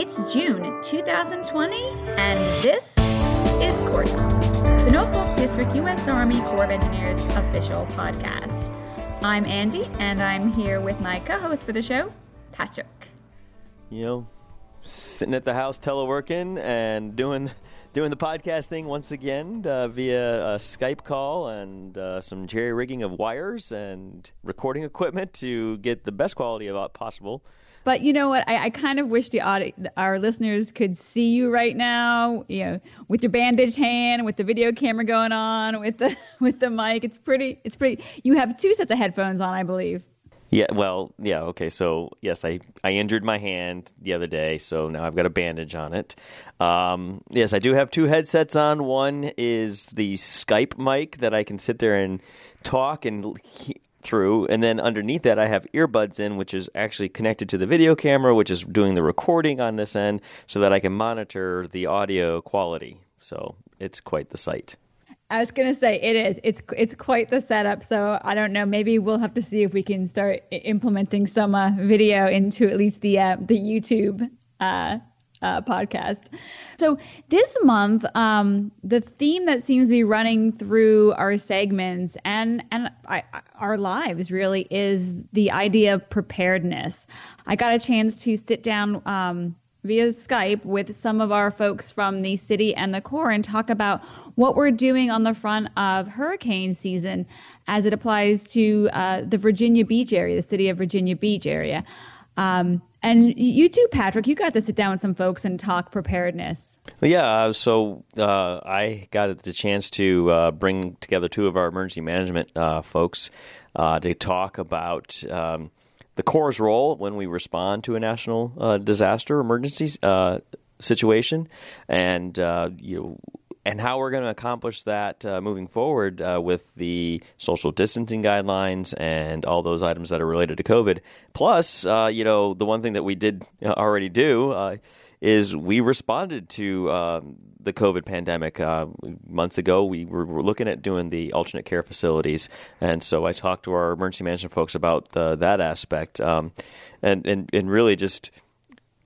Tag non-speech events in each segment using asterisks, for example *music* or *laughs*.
It's June 2020, and this is Corps Talk, the Norfolk District U.S. Army Corps of Engineers official podcast. I'm Andie, and I'm here with my co host for the show, Patrick. You know, sitting at the house teleworking and doing doing the podcast thing once again uh, via a Skype call and uh, some jerry rigging of wires and recording equipment to get the best quality of possible. But you know what? I, I kind of wish the audi- our listeners could see you right now. You know, with your bandaged hand, with the video camera going on, with the *laughs* with the mic. It's pretty. It's pretty. You have two sets of headphones on, I believe. Yeah, well, yeah, okay. So yes, I I injured my hand the other day, so now I've got a bandage on it. Um, yes, I do have two headsets on. One is the Skype mic that I can sit there and talk and through, and then underneath that, I have earbuds in, which is actually connected to the video camera, which is doing the recording on this end, so that I can monitor the audio quality. So it's quite the sight. I was gonna say it is. It's it's quite the setup. So I don't know. Maybe we'll have to see if we can start implementing some uh, video into at least the uh, the YouTube uh, uh, podcast. So this month, um, the theme that seems to be running through our segments and and I, our lives really is the idea of preparedness. I got a chance to sit down. Um, via Skype with some of our folks from the city and the Corps and talk about what we're doing on the front of hurricane season as it applies to uh, the Virginia Beach area, the city of Virginia Beach area. Um, and you too, Patrick, you got to sit down with some folks and talk preparedness. Yeah, uh, so uh, I got the chance to uh, bring together two of our emergency management uh, folks uh, to talk about um, the Corps' role when we respond to a national disaster emergency situation, and you know and how we're going to accomplish that uh, moving forward uh, with the social distancing guidelines and all those items that are related to COVID. Plus, uh, you know, the one thing that we did already do uh, is we responded to um, the COVID pandemic uh, months ago. We were, looking at doing the alternate care facilities, and so I talked to our emergency management folks about uh, that aspect, um, and, and and really just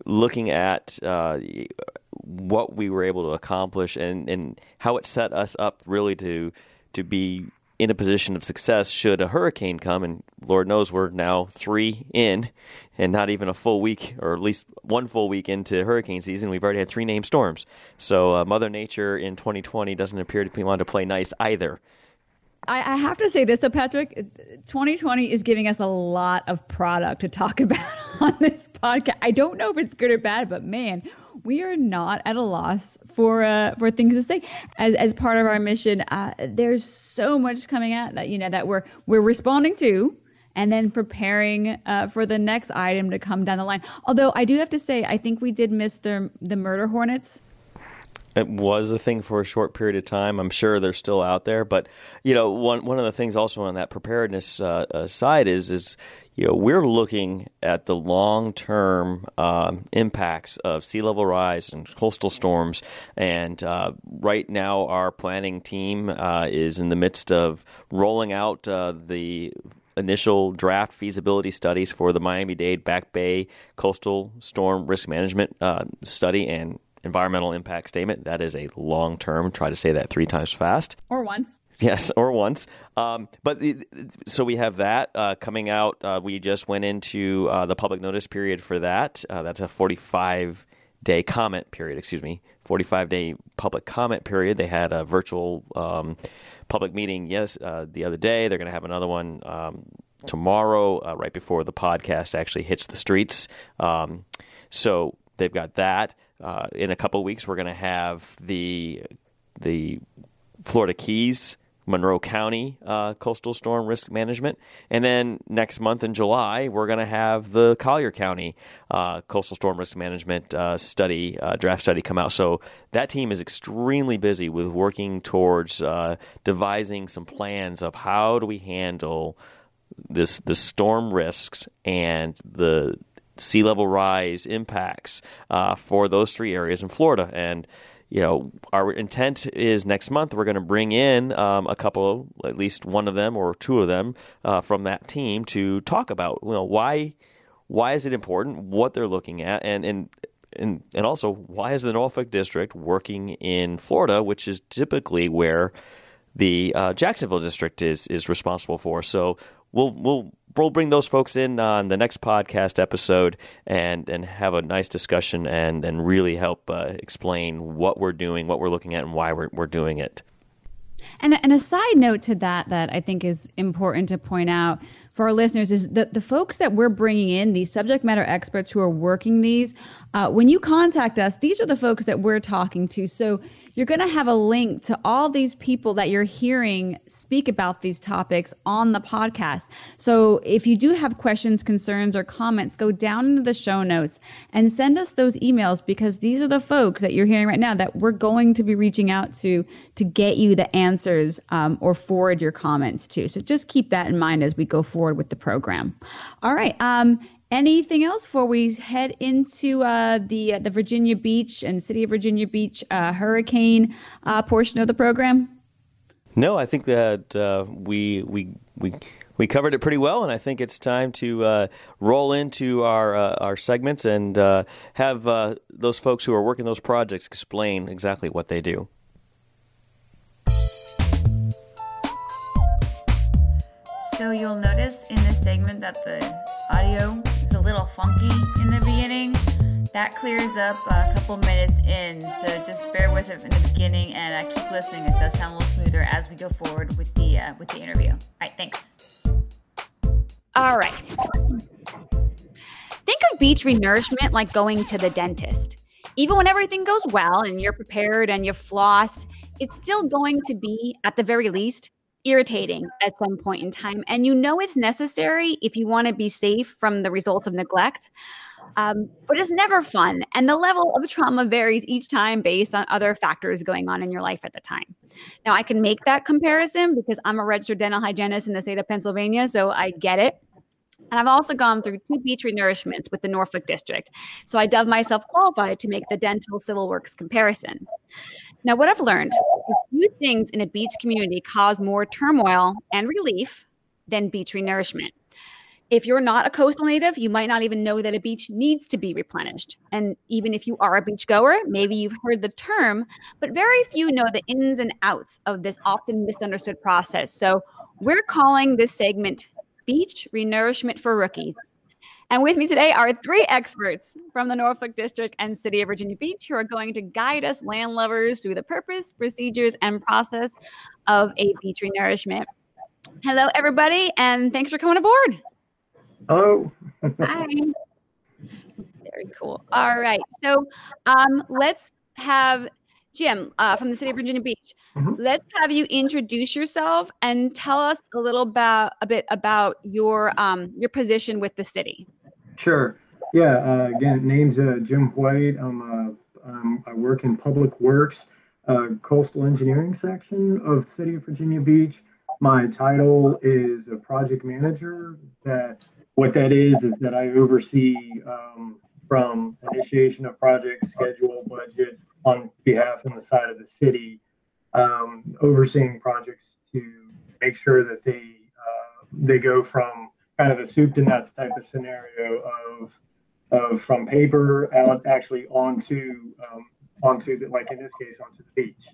looking at what we were able to accomplish and, and how it set us up really to to be in a position of success should a hurricane come. And lord knows we're now three in and not even a full week or at least one full week into hurricane season. We've already had three named storms. So uh, mother nature in 2020 doesn't appear to be wanting to play nice either I, I have to say this, though, Patrick. 2020 is giving us a lot of product to talk *laughs* about on this podcast. I don't know if it's good or bad, but man, we are not at a loss for uh, for things to say as as part of our mission. Uh, there's so much coming out that you know that we're we're responding to, and then preparing uh, for the next item to come down the line. Although I do have to say, I think we did miss the the murder hornets. It was a thing for a short period of time. I'm sure they're still out there, but you know, one one of the things also on that preparedness uh, uh, side is is you know, we're looking at the long term um, impacts of sea level rise and coastal storms. And uh, right now, our planning team uh, is in the midst of rolling out uh, the initial draft feasibility studies for the Miami Dade Back Bay coastal storm risk management uh, study and environmental impact statement. That is a long term. Try to say that three times fast. Or once. Yes, or once. Um, but the, so we have that uh, coming out. Uh, we just went into uh, the public notice period for that. Uh, that's a 45 day comment period, excuse me, 45 day public comment period. They had a virtual um, public meeting, yes, uh, the other day. They're going to have another one um, tomorrow, uh, right before the podcast actually hits the streets. Um, so they've got that. in a couple weeks, we're going to have the the Florida Keys Monroe County uh, Coastal Storm Risk Management. And then next month in July, we're going to have the Collier County uh, Coastal Storm Risk Management uh, study, uh, draft study come out. So that team is extremely busy with working towards uh, devising some plans of how do we handle this the storm risks and the sea level rise impacts uh, for those three areas in Florida. And you know, our intent is next month we're going to bring in um, a couple, at least one of them or two of them uh, from that team to talk about, you know, why why is it important, what they're looking at, and and and and also why is the Norfolk District working in Florida, which is typically where the uh, Jacksonville District is is responsible for. So we'll we'll we'll bring those folks in on the next podcast episode and and have a nice discussion and and really help uh, explain what we're doing, what we're looking at, and why we're we're doing it. And, and a side note to that that I think is important to point out for our listeners is that the folks that we're bringing in, these subject matter experts who are working these, uh, when you contact us, these are the folks that we're talking to. So you're going to have a link to all these people that you're hearing speak about these topics on the podcast. So if you do have questions, concerns, or comments, go down into the show notes and send us those emails because these are the folks that you're hearing right now that we're going to be reaching out to to get you the answers um, or forward your comments to. So just keep that in mind as we go forward with the program. All right. Um, Anything else before we head into uh, the uh, the Virginia Beach and City of Virginia Beach uh, hurricane uh, portion of the program? No, I think that uh, we we we we covered it pretty well, and I think it's time to uh, roll into our our segments and have those folks who are working those projects explain exactly what they do. So you'll notice in this segment that the audio is a little funky in the beginning. That clears up a couple minutes in, so just bear with it in the beginning and uh, keep listening. It does sound a little smoother as we go forward with the uh, with the interview. All right, thanks. All right. Think of beach renourishment like going to the dentist. Even when everything goes well and you're prepared and you've flossed, it's still going to be, at the very least, irritating at some point in time. And you know it's necessary if you want to be safe from the results of neglect. Um, but it's never fun. And the level of trauma varies each time based on other factors going on in your life at the time. Now, I can make that comparison because I'm a registered dental hygienist in the state of Pennsylvania, so I get it. And I've also gone through two beach renourishments with the Norfolk District. So I dove myself qualified to make the dental civil works comparison. Now, what I've learned few things in a beach community cause more turmoil and relief than beach renourishment. If you're not a coastal native, you might not even know that a beach needs to be replenished. And even if you are a beach goer, maybe you've heard the term, but very few know the ins and outs of this often misunderstood process. So we're calling this segment Beach Renourishment for Rookies. And with me today are three experts from the Norfolk District and City of Virginia Beach who are going to guide us land lovers through the purpose, procedures, and process of a beach renourishment. Hello, everybody, and thanks for coming aboard. Hello. Hi. Very cool. All right. So um, let's have Jim uh, from the City of Virginia Beach. Mm-hmm. Let's have you introduce yourself and tell us a little about a bit about your um, your position with the city. Sure. Yeah. Uh, again, name's uh, Jim White. I'm, uh, um, I work in Public Works, uh, Coastal Engineering section of City of Virginia Beach. My title is a project manager. That what that is is that I oversee um, from initiation of project, schedule, budget on behalf and the side of the city, um, overseeing projects to make sure that they uh, they go from kind of a soup to nuts type of scenario of of from paper out actually onto um, onto the, like in this case onto the beach.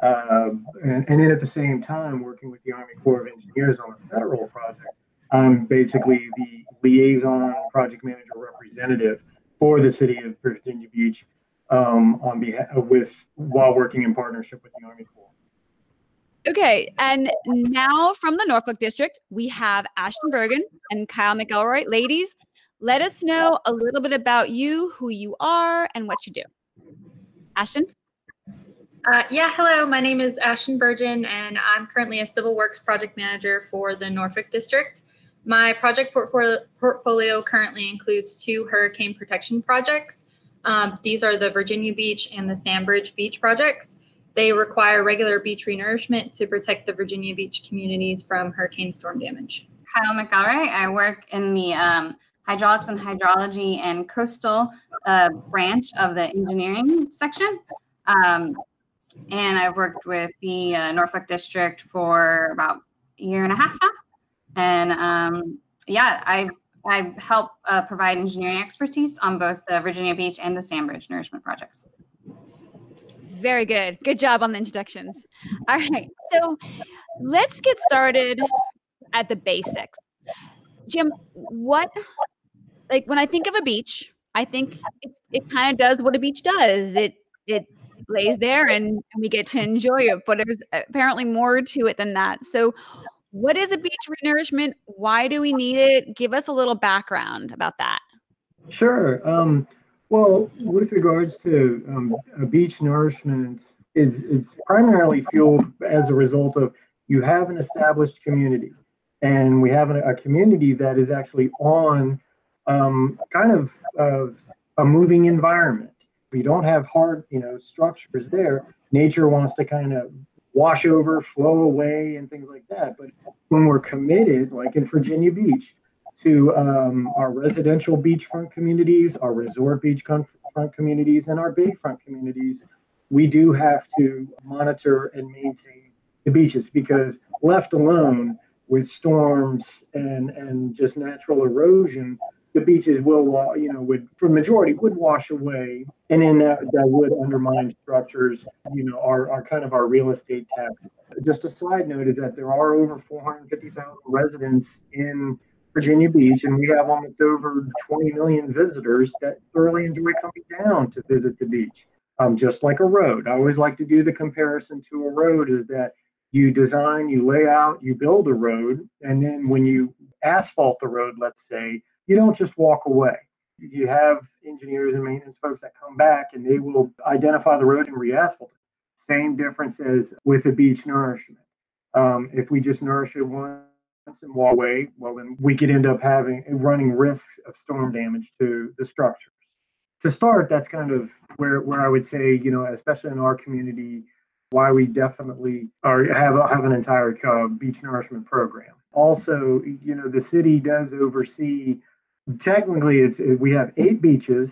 Um, and, and, then at the same time, working with the Army Corps of Engineers on a federal project, I'm basically the liaison project manager representative for the city of Virginia Beach um, on behalf with while working in partnership with the Army Corps. Okay, and now from the Norfolk District, we have Ashton Burgin and Kyle McElroy. Ladies, let us know a little bit about you, who you are, and what you do. Ashton? Uh, yeah, hello. My name is Ashton Burgin, and I'm currently a Civil Works Project Manager for the Norfolk District. My project portfolio, portfolio currently includes two hurricane protection projects. Um, these are the Virginia Beach and the Sandbridge Beach projects. They require regular beach renourishment to protect the Virginia Beach communities from hurricane storm damage. Kyle McElroy. I work in the um, hydraulics and hydrology and coastal uh, branch of the engineering section. Um, and I've worked with the uh, Norfolk District for about a year and a half now. And um, yeah, I I help uh, provide engineering expertise on both the Virginia Beach and the Sandbridge nourishment projects. Very good. Good job on the introductions. All right. So let's get started at the basics. Jim, what, like when I think of a beach, I think it kind of does what a beach does. It, it lays there and, and we get to enjoy it, but there's apparently more to it than that. So what is a beach renourishment? Why do we need it? Give us a little background about that. Sure. Um, well, with regards to um, beach nourishment, it's, it's primarily fueled as a result of you have an established community, and we have a, a community that is actually on um, kind of uh, a moving environment. We don't have hard, you know, structures there. Nature wants to kind of wash over, flow away, and things like that. But when we're committed, like in Virginia Beach, to um, our residential beachfront communities, our resort beachfront communities, and our bayfront communities, we do have to monitor and maintain the beaches because left alone with storms and and just natural erosion, the beaches will, you know, would for majority would wash away, and then that, that would undermine structures, you know, our, our kind of our real estate tax. Just a side note is that there are over 450,000 residents in Virginia Beach, and we have almost over 20 million visitors that thoroughly enjoy coming down to visit the beach. Um, just like a road, I always like to do the comparison to a road is that you design, you lay out, you build a road, and then when you asphalt the road, let's say, you don't just walk away. You have engineers and maintenance folks that come back and they will identify the road and re-asphalt it. Same difference as with a beach nourishment. Um, if we just nourish it once walk away, well then we could end up having running risks of storm damage to the structures. To start, that's kind of where where I would say, you know, especially in our community, why we definitely are have have an entire uh, beach nourishment program. Also, you know, the city does oversee technically it's we have eight beaches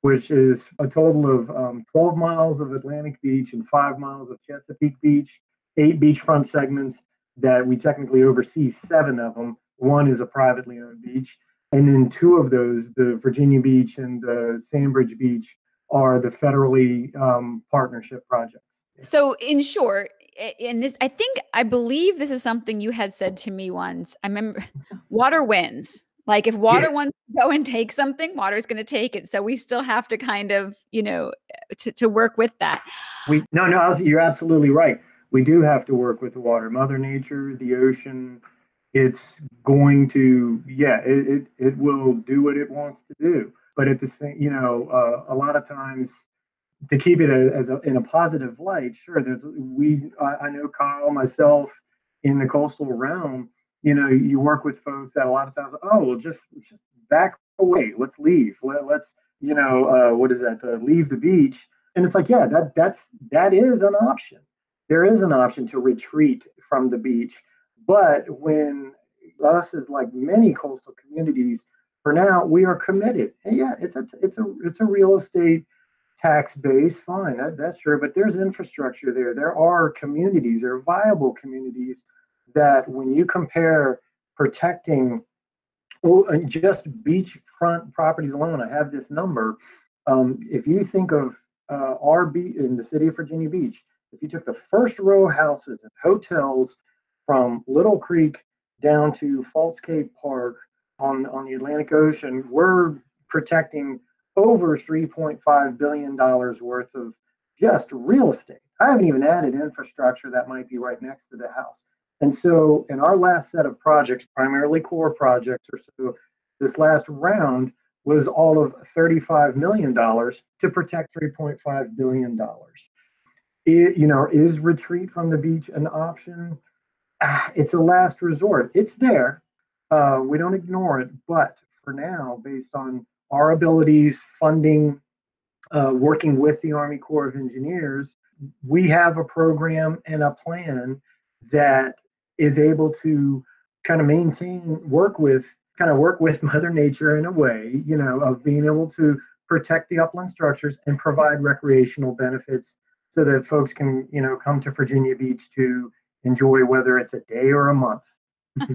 which is a total of um, 12 miles of atlantic beach and five miles of chesapeake beach eight beachfront segments that we technically oversee seven of them one is a privately owned beach and then two of those the virginia beach and the sandbridge beach are the federally um, partnership projects so in short in this i think i believe this is something you had said to me once i remember *laughs* water wins like if water yeah. wants to go and take something, water is going to take it. So we still have to kind of, you know, to, to work with that. We no, no, you're absolutely right. We do have to work with the water, Mother Nature, the ocean. It's going to, yeah, it, it, it will do what it wants to do. But at the same, you know, uh, a lot of times to keep it a, as a, in a positive light, sure, there's we, I, I know Kyle, myself, in the coastal realm you know, you work with folks that a lot of times, oh, well, just, just back away. Let's leave. Let, us you know, uh, what is that? Uh, leave the beach. And it's like, yeah, that that's that is an option. There is an option to retreat from the beach, but when us is like many coastal communities, for now we are committed. And yeah, it's a it's a it's a real estate tax base, fine, that, that's sure, but there's infrastructure there. There are communities, there are viable communities that when you compare protecting oh, just beachfront properties alone, I have this number. Um, if you think of uh, our beach in the city of Virginia Beach, if you took the first row houses and hotels from Little Creek down to False Cape Park on, on the Atlantic Ocean, we're protecting over $3.5 billion worth of just real estate. I haven't even added infrastructure that might be right next to the house. And so, in our last set of projects, primarily Corps projects, or so, this last round was all of $35 million to protect $3.5 billion. It, you know, is retreat from the beach an option? Ah, it's a last resort. It's there. Uh, we don't ignore it. But for now, based on our abilities, funding, uh, working with the Army Corps of Engineers, we have a program and a plan that is able to kind of maintain, work with, kind of work with *laughs* Mother Nature in a way, you know, of being able to protect the upland structures and provide recreational benefits so that folks can, you know, come to Virginia Beach to enjoy whether it's a day or a month. *laughs*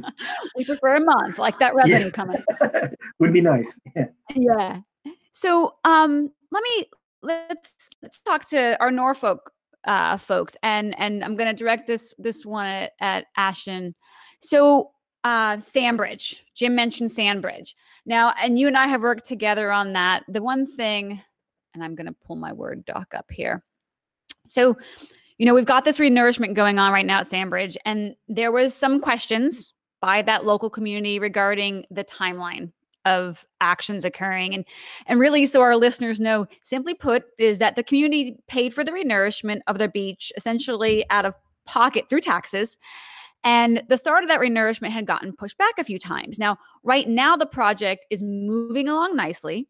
we prefer a month, like that revenue yeah. coming. *laughs* would be nice. Yeah. Yeah. So um let me let's let's talk to our Norfolk uh folks and and I'm gonna direct this this one at, at Ashton. So uh Sandbridge. Jim mentioned Sandbridge. Now, and you and I have worked together on that. The one thing, and I'm gonna pull my word doc up here. So you know, we've got this renourishment going on right now at Sandbridge, and there was some questions by that local community regarding the timeline of actions occurring. And and really so our listeners know simply put is that the community paid for the renourishment of their beach essentially out of pocket through taxes. And the start of that renourishment had gotten pushed back a few times. Now right now the project is moving along nicely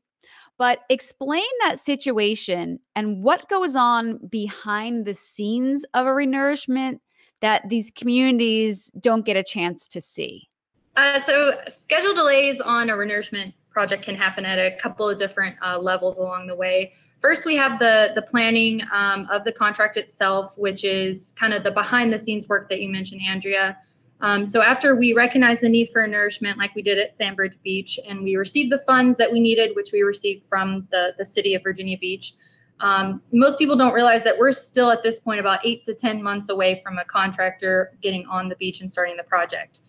but explain that situation and what goes on behind the scenes of a renourishment that these communities don't get a chance to see. Uh, so, schedule delays on a renourishment project can happen at a couple of different uh, levels along the way. First, we have the the planning um, of the contract itself, which is kind of the behind the scenes work that you mentioned, Andrea. Um, so after we recognized the need for nourishment, like we did at Sandbridge Beach, and we received the funds that we needed, which we received from the, the city of Virginia Beach, um, most people don't realize that we're still at this point about eight to 10 months away from a contractor getting on the beach and starting the project.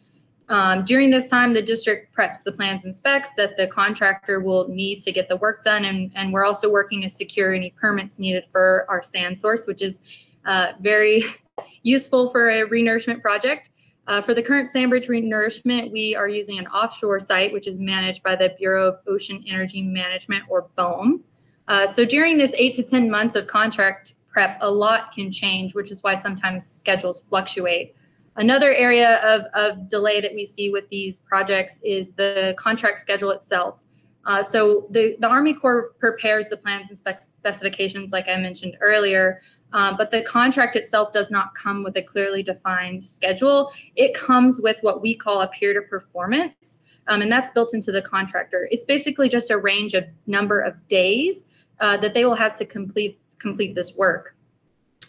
Um, during this time, the district preps the plans and specs that the contractor will need to get the work done. And, and we're also working to secure any permits needed for our sand source, which is uh, very *laughs* useful for a renourishment project. Uh, for the current Sandbridge renourishment, we are using an offshore site, which is managed by the Bureau of Ocean Energy Management, or BOEM. Uh, so during this eight to 10 months of contract prep, a lot can change, which is why sometimes schedules fluctuate. Another area of, of delay that we see with these projects is the contract schedule itself. Uh, so the, the Army Corps prepares the plans and spec- specifications, like I mentioned earlier, um, but the contract itself does not come with a clearly defined schedule. It comes with what we call a period of performance, um, and that's built into the contractor. It's basically just a range of number of days uh, that they will have to complete complete this work.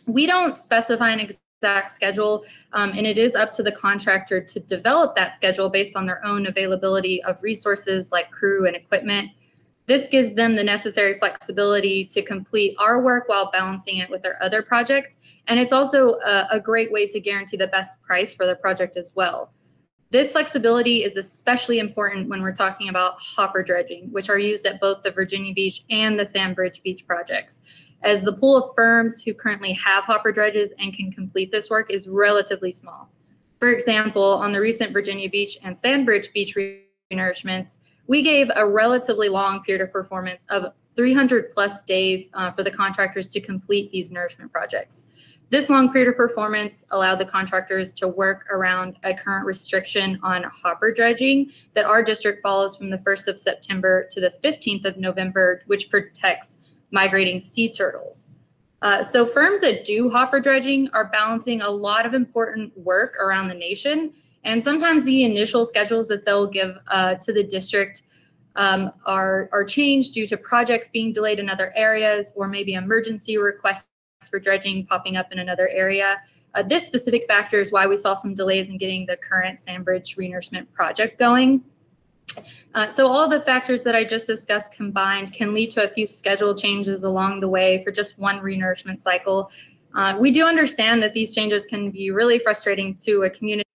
We don't specify an exact schedule, um, and it is up to the contractor to develop that schedule based on their own availability of resources like crew and equipment. This gives them the necessary flexibility to complete our work while balancing it with their other projects. And it's also a, a great way to guarantee the best price for the project as well. This flexibility is especially important when we're talking about hopper dredging, which are used at both the Virginia Beach and the Sandbridge Beach projects, as the pool of firms who currently have hopper dredges and can complete this work is relatively small. For example, on the recent Virginia Beach and Sandbridge Beach renourishments, we gave a relatively long period of performance of 300 plus days uh, for the contractors to complete these nourishment projects. This long period of performance allowed the contractors to work around a current restriction on hopper dredging that our district follows from the 1st of September to the 15th of November, which protects migrating sea turtles. Uh, so, firms that do hopper dredging are balancing a lot of important work around the nation and sometimes the initial schedules that they'll give uh, to the district um, are, are changed due to projects being delayed in other areas or maybe emergency requests for dredging popping up in another area. Uh, this specific factor is why we saw some delays in getting the current Sandbridge renourishment project going. Uh, so all the factors that I just discussed combined can lead to a few schedule changes along the way for just one renourishment cycle. Uh, we do understand that these changes can be really frustrating to a community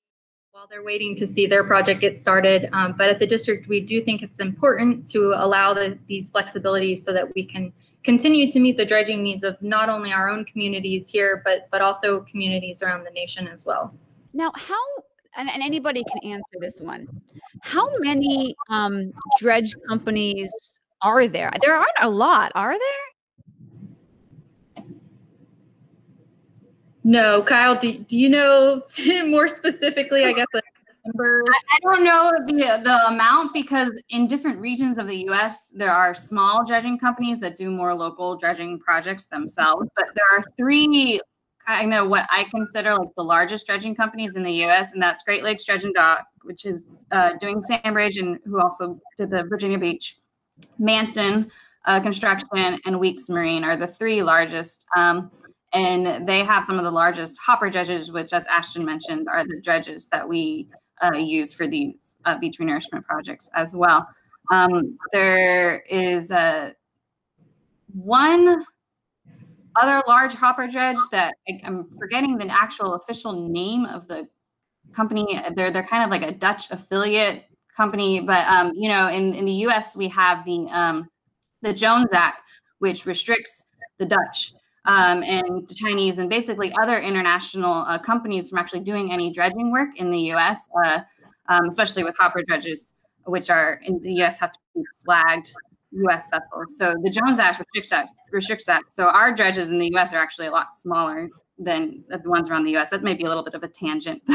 while they're waiting to see their project get started. Um, but at the district, we do think it's important to allow the, these flexibilities so that we can continue to meet the dredging needs of not only our own communities here, but but also communities around the nation as well. Now, how and, and anybody can answer this one. How many um, dredge companies are there? There aren't a lot, are there? No, Kyle, do, do you know *laughs* more specifically, I guess, the number? I, I don't know the, the amount because in different regions of the US, there are small dredging companies that do more local dredging projects themselves. But there are three, I know what I consider like the largest dredging companies in the US, and that's Great Lakes Dredging Dock, which is uh, doing Sandbridge and who also did the Virginia Beach. Manson uh, Construction and Weeks Marine are the three largest. Um, and they have some of the largest hopper dredges, which, as Ashton mentioned, are the dredges that we uh, use for these uh, beach renourishment projects as well. Um, there is a one other large hopper dredge that I, I'm forgetting the actual official name of the company. They're they're kind of like a Dutch affiliate company, but um, you know, in in the U.S. we have the um, the Jones Act, which restricts the Dutch um, and the Chinese and basically other international uh, companies from actually doing any dredging work in the U.S., uh, um, especially with hopper dredges, which are in the U.S. have to be flagged U.S. vessels. So the Jones Act restricts that. Restricts that. So our dredges in the U.S. are actually a lot smaller than the ones around the U.S. That may be a little bit of a tangent. *laughs*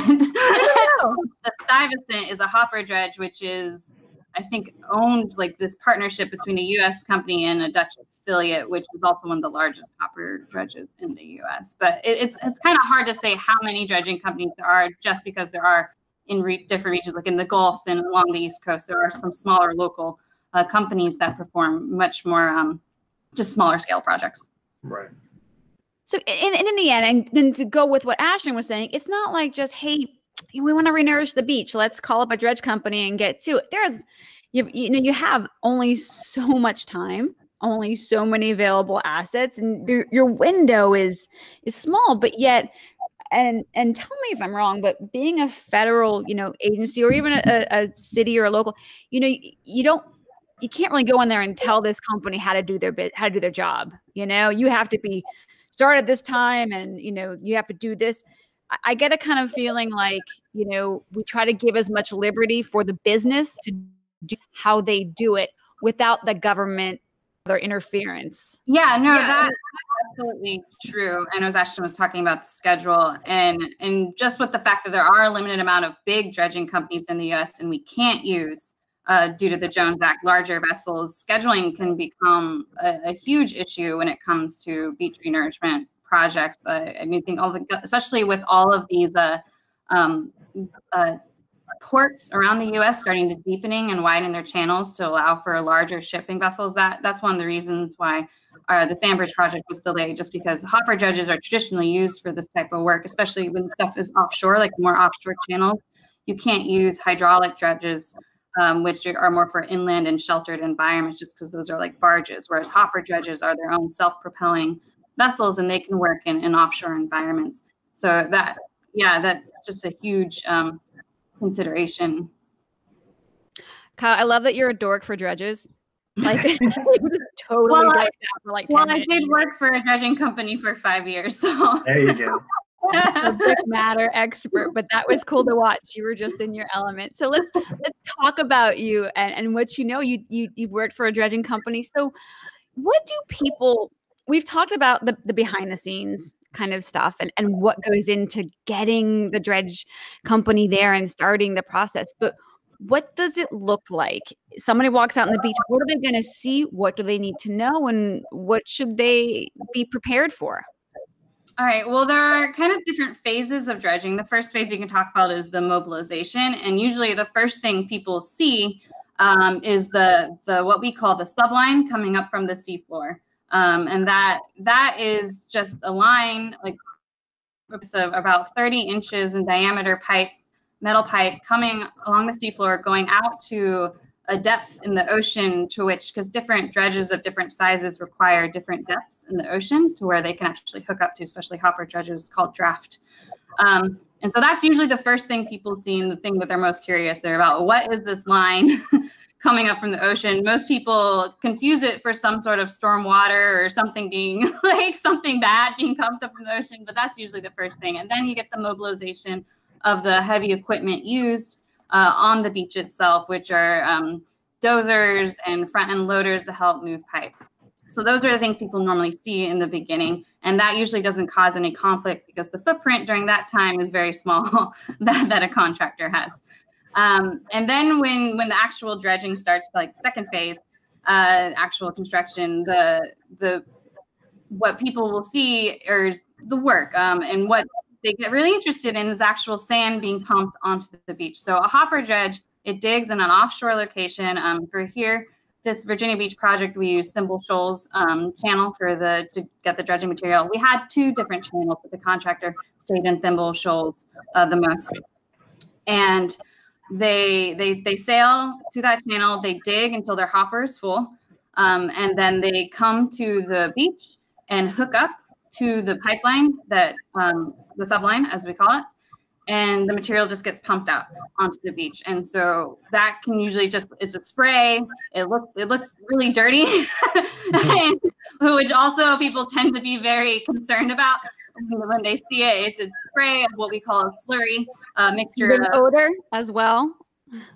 But *laughs* the Stuyvesant is a hopper dredge, which is I think owned like this partnership between a U.S. company and a Dutch affiliate, which is also one of the largest hopper dredges in the U.S. But it, it's it's kind of hard to say how many dredging companies there are, just because there are in re- different regions, like in the Gulf and along the East Coast, there are some smaller local uh, companies that perform much more um, just smaller scale projects. Right. So, and, and in the end, and then to go with what Ashton was saying, it's not like just hey, we want to renourish the beach. Let's call up a dredge company and get to it. There's, you, you know, you have only so much time, only so many available assets, and your window is is small. But yet, and and tell me if I'm wrong, but being a federal, you know, agency or even a, a city or a local, you know, you, you don't you can't really go in there and tell this company how to do their bit, how to do their job. You know, you have to be start at this time, and you know, you have to do this. I get a kind of feeling like, you know, we try to give as much liberty for the business to do how they do it without the government their interference. Yeah, no, yeah. that's absolutely true. And as Ashton was talking about the schedule and and just with the fact that there are a limited amount of big dredging companies in the US and we can't use uh, due to the Jones Act, larger vessels, scheduling can become a, a huge issue when it comes to beach renourishment projects. Uh, I mean, think all the, especially with all of these uh, um, uh, ports around the U.S. starting to deepening and widen their channels to allow for larger shipping vessels. That that's one of the reasons why uh, the Sandbridge project was delayed, just because hopper dredges are traditionally used for this type of work, especially when stuff is offshore, like more offshore channels. You can't use hydraulic dredges. Um, which are more for inland and sheltered environments, just because those are like barges, whereas hopper dredges are their own self-propelling vessels and they can work in, in offshore environments. So that, yeah, that's just a huge um, consideration. Kyle, I love that you're a dork for dredges. Like *laughs* *laughs* totally well, I, like well, I did work for a dredging company for five years. So there you go. *laughs* subject matter expert, but that was cool to watch. You were just in your element. So let's let's talk about you and, and what you know. You you you've worked for a dredging company. So what do people we've talked about the, the behind the scenes kind of stuff and, and what goes into getting the dredge company there and starting the process. But what does it look like? Somebody walks out on the beach. What are they going to see? What do they need to know? And what should they be prepared for? All right. Well, there are kind of different phases of dredging. The first phase you can talk about is the mobilization, and usually the first thing people see um, is the the what we call the subline coming up from the seafloor. Um, and that that is just a line like of about 30 inches in diameter pipe, metal pipe coming along the seafloor, going out to a depth in the ocean to which, because different dredges of different sizes require different depths in the ocean to where they can actually hook up to, especially hopper dredges called draft. Um, and so that's usually the first thing people see and the thing that they're most curious. They're about what is this line *laughs* coming up from the ocean. Most people confuse it for some sort of storm water or something being *laughs* like something bad being pumped up from the ocean, but that's usually the first thing. And then you get the mobilization of the heavy equipment used uh, on the beach itself, which are um, dozers and front end loaders to help move pipe. So those are the things people normally see in the beginning, and that usually doesn't cause any conflict because the footprint during that time is very *laughs* small that, that a contractor has. Um, and then when when the actual dredging starts, like second phase, uh, actual construction, the the what people will see is the work um, and what they get really interested in is actual sand being pumped onto the beach. So a hopper dredge, it digs in an offshore location. Um, for here, this Virginia Beach project, we use Thimble Shoals um, channel for the to get the dredging material. We had two different channels, but the contractor stayed in Thimble Shoals uh, the most. And they they they sail to that channel. They dig until their hopper is full, um, and then they come to the beach and hook up to the pipeline that um, the subline, as we call it, and the material just gets pumped out onto the beach. And so that can usually just it's a spray. It looks it looks really dirty, *laughs* *laughs* *laughs* which also people tend to be very concerned about when they see it. It's a spray of what we call a slurry uh, mixture. With odor as well.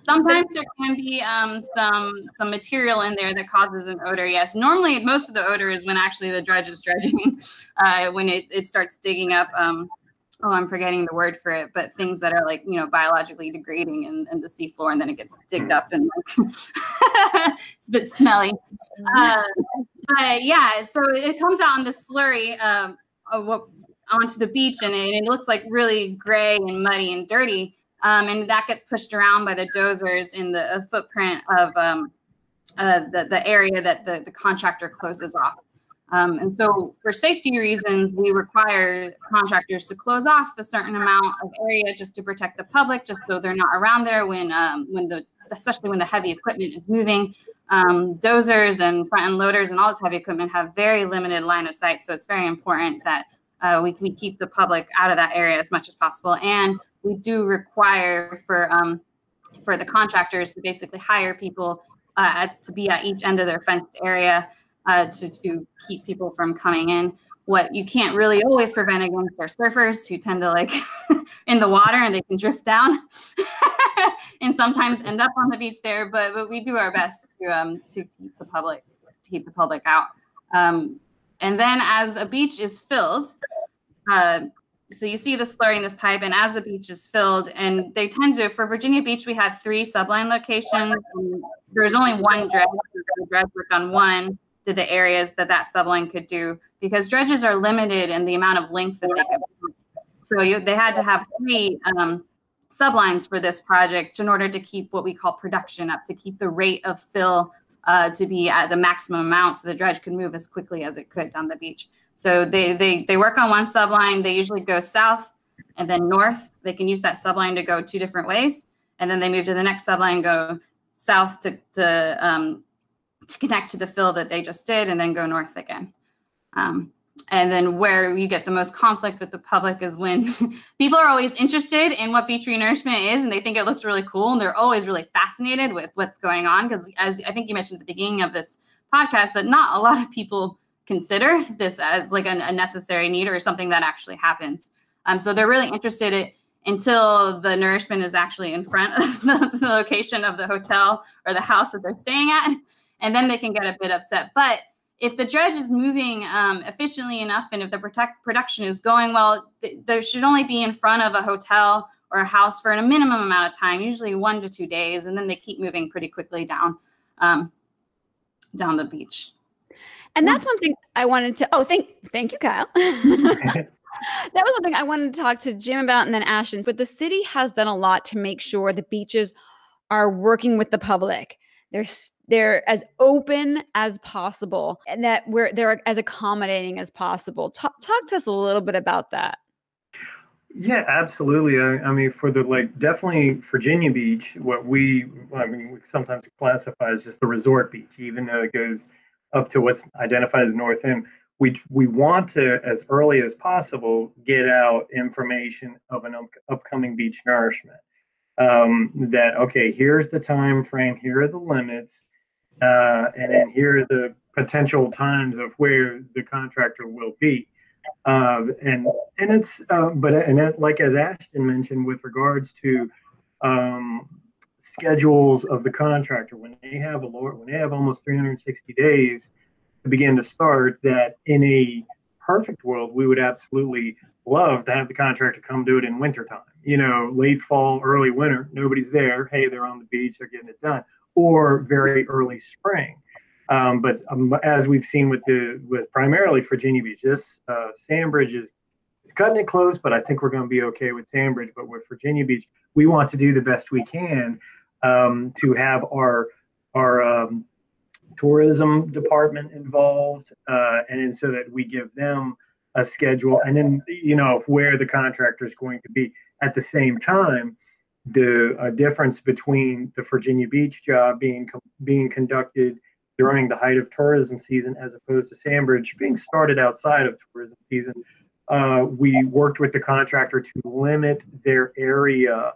Sometimes there can be um, some some material in there that causes an odor. Yes, normally most of the odor is when actually the dredge is dredging, *laughs* uh, when it, it starts digging up. Um, oh, I'm forgetting the word for it, but things that are like you know biologically degrading in, in the seafloor, and then it gets digged up and like, *laughs* it's a bit smelly. Uh, but yeah, so it comes out in the slurry um, what, onto the beach, and it, it looks like really gray and muddy and dirty um, and that gets pushed around by the dozers in the footprint of um, uh, the, the area that the, the contractor closes off. Um, and so for safety reasons, we require contractors to close off a certain amount of area just to protect the public, just so they're not around there when, um, when the, especially when the heavy equipment is moving. Um, dozers and front end loaders and all this heavy equipment have very limited line of sight. So it's very important that uh, we, we keep the public out of that area as much as possible. And we do require for um, for the contractors to basically hire people uh, to be at each end of their fenced area uh, to, to keep people from coming in. What you can't really always prevent against are surfers who tend to like *laughs* in the water and they can drift down *laughs* and sometimes end up on the beach there. But, but we do our best to um, to keep the public to keep the public out. Um, and then as a beach is filled, uh, so you see the slurry in this pipe, and as the beach is filled, and they tend to, for Virginia Beach, we had three subline locations. There's only one dredge. The dredge worked on one, did the areas that that subline could do, because dredges are limited in the amount of length that they could. So you, they had to have three um, sublines for this project in order to keep what we call production up, to keep the rate of fill uh, to be at the maximum amount so the dredge could move as quickly as it could down the beach. So they they they work on one subline. They usually go south and then north. They can use that subline to go two different ways, and then they move to the next subline, go south to to um, to connect to the fill that they just did, and then go north again. Um, and then where you get the most conflict with the public is when *laughs* people are always interested in what beach renourishment is and they think it looks really cool and they're always really fascinated with what's going on because as i think you mentioned at the beginning of this podcast that not a lot of people consider this as like a, a necessary need or something that actually happens. Um, so they're really interested in until the nourishment is actually in front of *laughs* the, the, location of the hotel or the house that they're staying at, and then they can get a bit upset. But if the dredge is moving um, efficiently enough and if the protect, production is going well, th- there should only be in front of a hotel or a house for a minimum amount of time, usually one to two days, and then they keep moving pretty quickly down um, down the beach. And that's one thing I wanted to. Oh, thank thank you, Kyle. *laughs* that was one thing I wanted to talk to Jim about, and then Ashton. But the city has done a lot to make sure the beaches are working with the public. They're they're as open as possible, and that we're they're as accommodating as possible. Talk talk to us a little bit about that. Yeah, absolutely. I, I, mean, for the like, definitely Virginia Beach, what we, I mean, we sometimes classify as just the resort beach, even though it goes up to what's identified as North End. We, we want to, as early as possible, get out information of an up, upcoming beach nourishment. Um, that okay, here's the time frame, here are the limits, uh, and then here are the potential times of where the contractor will be. Uh, and and it's uh, but and that, like as Ashton mentioned with regards to um, schedules of the contractor when they have a lower when they have almost 360 days to begin to start that in a perfect world we would absolutely love to have the contractor come do it in wintertime. You know late fall early winter nobody's there. Hey they're on the beach they're getting it done. Or very early spring. Um, but um, as we've seen with the with primarily virginia beach this uh, sandbridge is it's cutting it close but i think we're going to be okay with sandbridge but with virginia beach we want to do the best we can um, to have our our um, tourism department involved, uh, and so that we give them a schedule, and then you know where the contractor is going to be at the same time. the uh, difference between the Virginia Beach job being being conducted during the height of tourism season as opposed to Sandbridge being started outside of tourism season. Uh, we worked with the contractor to limit their area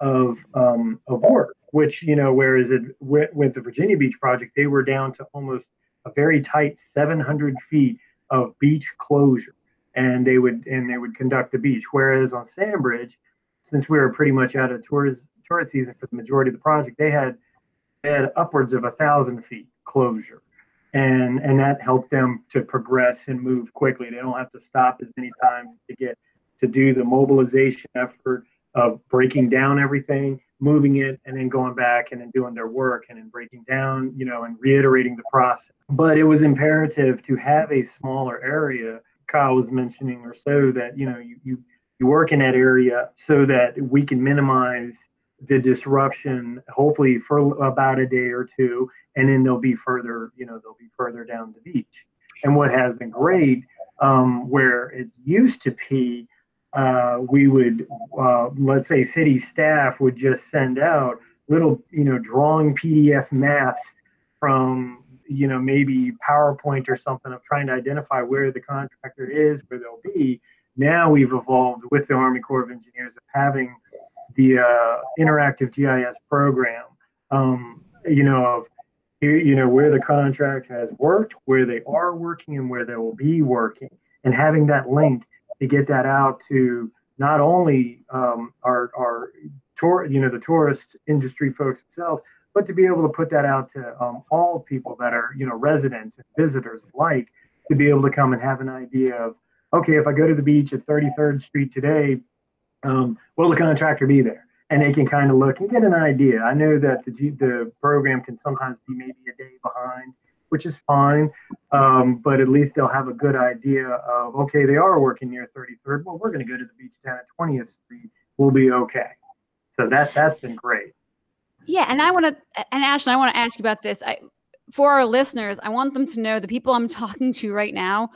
of um, of work, which you know, whereas it with, with the Virginia Beach project, they were down to almost a very tight 700 feet of beach closure, and they would and they would conduct the beach. Whereas on Sandbridge, since we were pretty much out of tourist tourist season for the majority of the project, they had they had upwards of a thousand feet closure, and and that helped them to progress and move quickly. They don't have to stop as many times to get to do the mobilization effort of breaking down everything, moving it, and then going back and then doing their work and then breaking down, you know, and reiterating the process. But it was imperative to have a smaller area. Kyle was mentioning or so that, you know, you, you, you work in that area so that we can minimize the disruption, hopefully for about a day or two, and then they'll be further, you know, they'll be further down the beach. And what has been great, um, where it used to be uh, we would, uh, let's say, city staff would just send out little, you know, drawing PDF maps from, you know, maybe PowerPoint or something of trying to identify where the contractor is, where they'll be. Now we've evolved with the Army Corps of Engineers of having the uh, interactive GIS program, um, you know, of you know where the contract has worked, where they are working, and where they will be working, and having that link to get that out to not only um, our, our tour, you know, the tourist industry folks themselves, but to be able to put that out to um, all people that are, you know, residents and visitors alike, to be able to come and have an idea of, okay, if I go to the beach at 33rd Street today, um, will the contractor be there? And they can kind of look and get an idea. I know that the the program can sometimes be maybe a day behind, which is fine. Um, but at least they'll have a good idea of, okay, they are working near 33rd. Well, we're going to go to the beach down at 20th Street. We'll be okay. So that that's been great. Yeah, and I want to, and Ashley, I want to ask you about this. I, for our listeners, I want them to know the people I'm *laughs* talking to right now.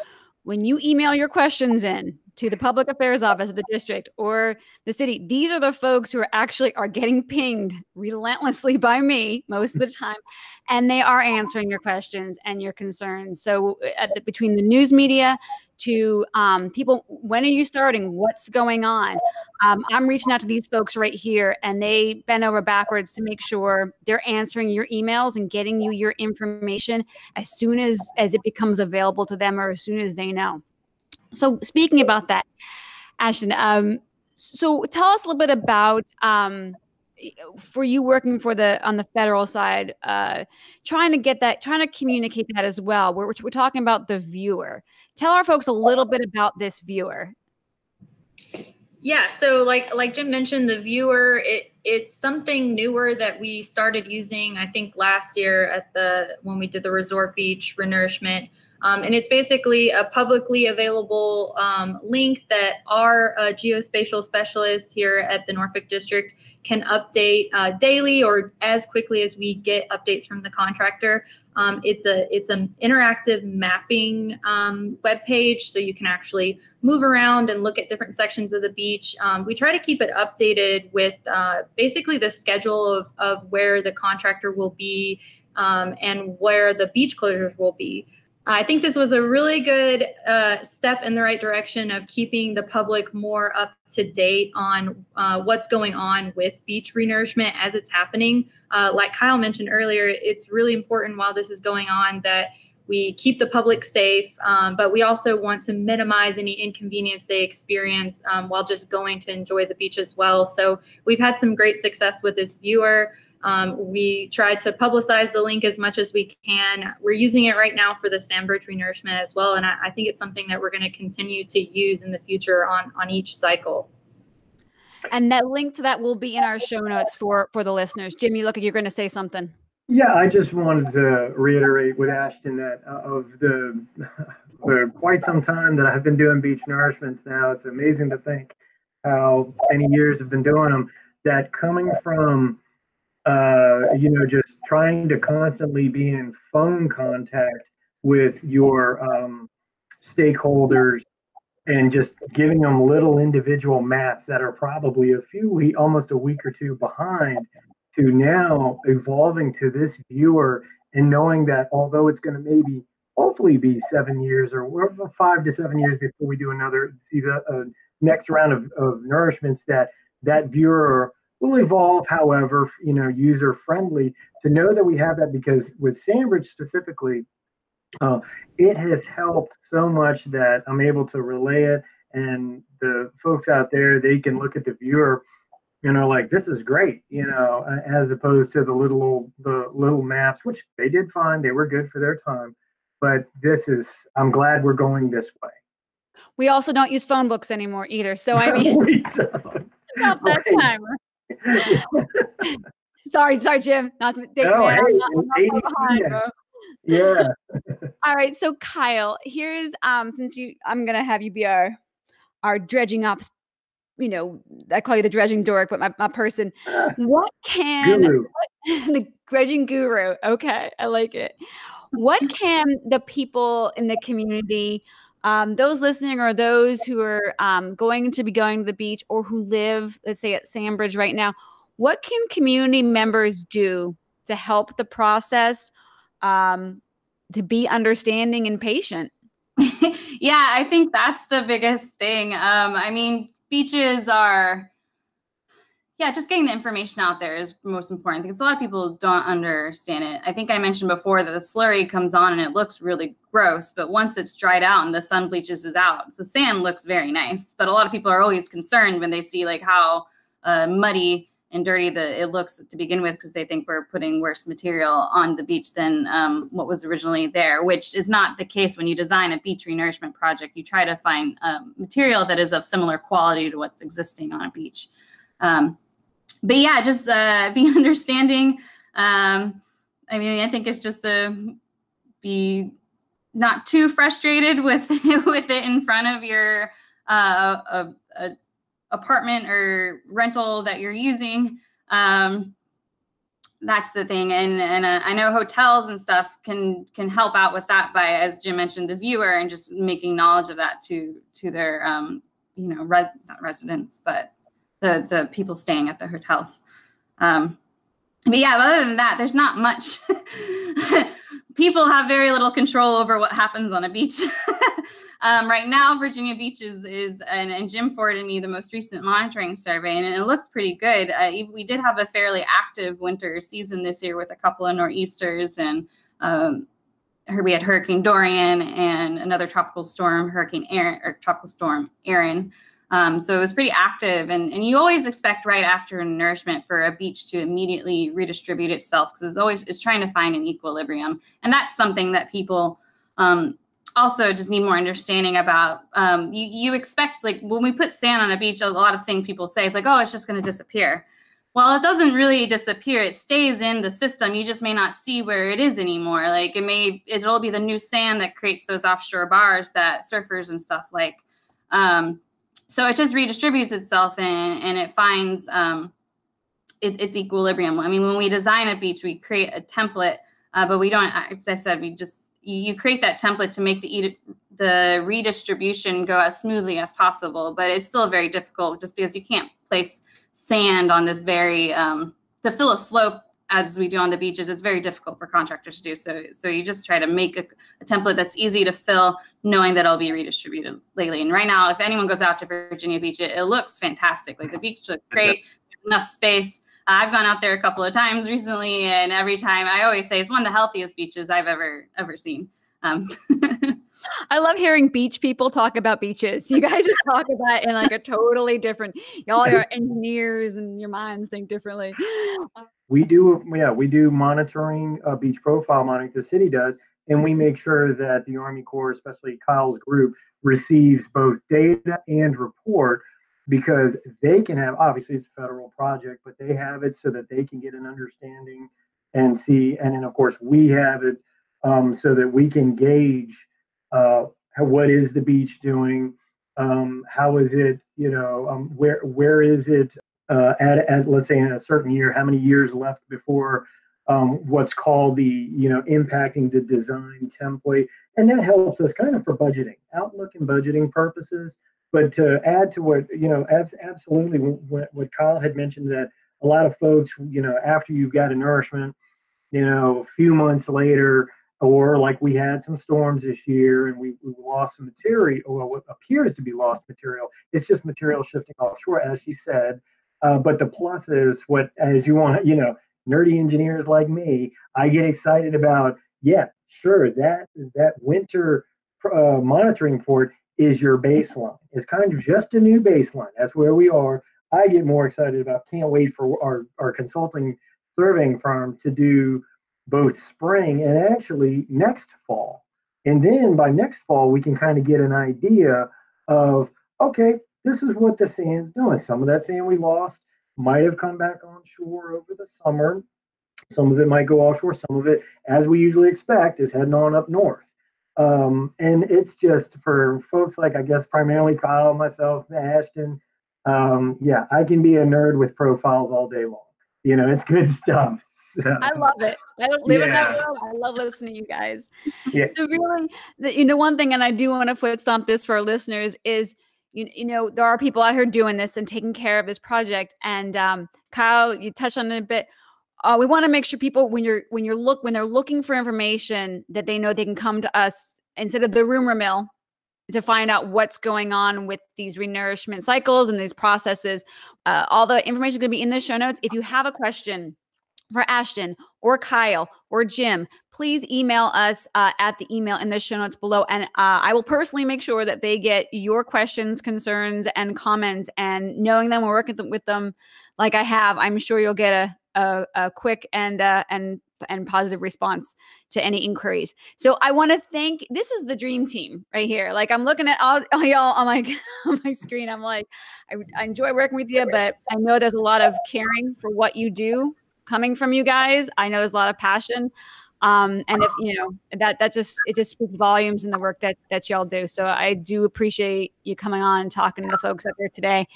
When you email your questions in, to the public affairs office of the district or the city. These are the folks who are actually are getting pinged relentlessly *laughs* by me most of the time and they are answering your questions and your concerns. So uh, the, between the news media to um, people when are you starting? What's going on? Um, i'm reaching out to these folks right here and they bend over backwards to make sure they're answering your emails and getting you your information as soon as as it becomes available to them or as soon as they know so speaking about that, Ashton, um, so tell us a little bit about um, for you working for the on the federal side, uh, trying to get that, trying to communicate that as well. We're, we're talking about the viewer. Tell our folks a little bit about this viewer. Yeah, so like like Jim mentioned, the viewer it it's something newer that we started using. I think last year at the when we did the resort beach renourishment. Um, and it's basically a publicly available um, link that our uh, geospatial specialists here at the Norfolk District can update uh, daily or as quickly as we get updates from the contractor. Um, it's a it's an interactive mapping um, web page, so you can actually move around and look at different sections of the beach. Um, we try to keep it updated with uh, basically the schedule of, of where the contractor will be um, and where the beach closures will be. I think this was a really good uh, step in the right direction of keeping the public more up to date on uh, what's going on with beach renourishment as it's happening. Uh, like Kyle mentioned earlier, it's really important while this is going on that we keep the public safe, um, but we also want to minimize any inconvenience they experience um, while just going to enjoy the beach as well. So we've had some great success with this viewer. Um, we try to publicize the link as much as we can. We're using it right now for the Sandbridge renourishment as well, and I, I think it's something that we're going to continue to use in the future on on each cycle. And that link to that will be in our show notes for for the listeners. Jim, you look like you're going to say something. Yeah, I just wanted to reiterate with Ashton that uh, of the *laughs* for quite some time that I've been doing beach nourishments now. It's amazing to think how many years I've been doing them. That coming from uh, you know, just trying to constantly be in phone contact with your um, stakeholders and just giving them little individual maps that are probably a few almost a week or two behind to now evolving to this viewer and knowing that although it's going to maybe hopefully be seven years or five to seven years before we do another see the uh, next round of, of nourishments that that viewer will evolve however you know user friendly to know that we have that because with sandbridge specifically uh, it has helped so much that i'm able to relay it and the folks out there they can look at the viewer you know like this is great you know as opposed to the little the little maps which they did fine they were good for their time but this is i'm glad we're going this way. We also don't use phone books anymore either so i *laughs* mean *laughs* about that time *laughs* sorry sorry jim not to take no, hey, not, not behind, yeah *laughs* all right so kyle here's um since you i'm gonna have you be our our dredging up you know, I call you the dredging dork, but my, my person. What can what, *laughs* the dredging guru? Okay, I like it. What can the people in the community, um, those listening or those who are um, going to be going to the beach or who live, let's say at Sandbridge right now, what can community members do to help the process um, to be understanding and patient? *laughs* yeah, I think that's the biggest thing. Um, I mean, beaches are yeah just getting the information out there is most important because a lot of people don't understand it i think i mentioned before that the slurry comes on and it looks really gross but once it's dried out and the sun bleaches is out the sand looks very nice but a lot of people are always concerned when they see like how uh, muddy and dirty that it looks to begin with because they think we're putting worse material on the beach than um, what was originally there, which is not the case when you design a beach renourishment project. You try to find um, material that is of similar quality to what's existing on a beach. Um, but yeah, just uh, *laughs* be understanding. Um, I mean, I think it's just to be not too frustrated with *laughs* with it in front of your uh, a, a apartment or rental that you're using. Um, that's the thing, and and uh, I know hotels and stuff can can help out with that by, as Jim mentioned, the viewer and just making knowledge of that to to their um, you know res- not residents, but the the people staying at the hotels. Um, but yeah, other than that, there's not much. *laughs* people have very little control over what happens on a beach. *laughs* Um, right now, Virginia Beach is, is and, and, Jim and me the most recent monitoring survey, and it looks pretty good. Uh, we did have a fairly active winter season this year with a couple of nor'easters, and um, we had Hurricane Dorian and another tropical storm, Hurricane Erin, or tropical storm Erin. Um, so it was pretty active, and, and you always expect right after nourishment for a beach to immediately redistribute itself because it's always it's trying to find an equilibrium, and that's something that people um, also just need more understanding about. Um, you, you expect like when we put sand on a beach a lot of things people say is like oh it's just going to disappear. Well it doesn't really disappear. It stays in the system. You just may not see where it is anymore. Like it may it'll be the new sand that creates those offshore bars that surfers and stuff like um, so it just redistributes itself and, and it finds um, it, its equilibrium i mean when we design a beach we create a template uh, but we don't as i said we just you, create that template to make the the redistribution go as smoothly as possible. But it's still very difficult just because you can't place sand on this very um, to fill a slope as we do on the beaches. It's very difficult for contractors to do. So so you just try to make a, a template that's easy to fill, knowing that it'll be redistributed lately. And right now, if anyone goes out to Virginia Beach, it, it looks fantastic. Like the beach looks great, enough space. I've gone out there a couple of times *laughs* recently, and every time I always say it's one of the healthiest beaches I've ever ever seen. Um, *laughs* I love hearing beach people talk about beaches. You guys just talk about in like a totally different. Y'all are engineers, and your minds think differently. We do, yeah, we do monitoring, uh, beach profile monitoring. The city does, and we make sure that the Army Corps, especially Kyle's group, receives both data and report because they can have obviously it's a federal project, but they have it so that they can get an understanding and see. And then of course we have it um, so that we can gauge uh, how, what is the beach doing, um, how is it, you know, um, where where is it uh, at, at let's say in a certain year, how many years left before um, what's called the you know impacting the design template, and that helps us kind of for budgeting, outlook and budgeting purposes. But to add to what you know, abs- absolutely what, what Kyle had mentioned that a lot of folks, you know, after you've got a nourishment, you know, a few months later, or like we had some storms this year and we, we lost some material, or what appears to be lost material. It's just material shifting offshore, as she said. Uh, but the plus is what, as you want, you know, nerdy engineers like me, I get excited about. Yeah, sure, that that winter uh, monitoring port is your baseline. It's kind of just a new baseline. That's where we are. I get more excited about. Can't wait for our our consulting surveying firm to do both spring and actually next fall. And then by next fall, we can kind of get an idea of okay, this is what the sand's doing. Some of that sand we lost might have come back on shore over the summer. Some of it might go offshore. Some of it, as we usually expect, is heading on up north. Um, and it's just for folks like I guess primarily Kyle, myself, Ashton. Um, yeah, I can be a nerd with profiles all day long. You know, it's good stuff. So, I love it. I don't live yeah. in that world. I love listening to you guys. Yeah. So really, the, you know, one thing, and I do want to foot stomp this for our listeners is you, you know there are people out here doing this and taking care of this project and um, kyle you touched on it a bit uh, we want to make sure people when you're when you're look when they're looking for information that they know they can come to us instead of the rumor mill to find out what's going on with these renourishment cycles and these processes uh, all the information is going to be in the show notes if you have a question for Ashton or Kyle or Jim, please email us uh, at the email in the show notes below. And uh, I will personally make sure that they get your questions, concerns, and comments. And knowing them, we're working with them like I have, I'm sure you'll get a, a, a quick and uh, and and positive response to any inquiries. So I want to thank. This is the dream team right here. Like I'm looking at all, all y'all on my *laughs* on my screen. I'm like, I, I enjoy working with you, but I know there's a lot of caring for what you do coming from you guys. I know there's a lot of passion. Um, and if you know that that just it just speaks volumes in the work that that y'all do. So I do appreciate you coming on and talking to the folks out there today.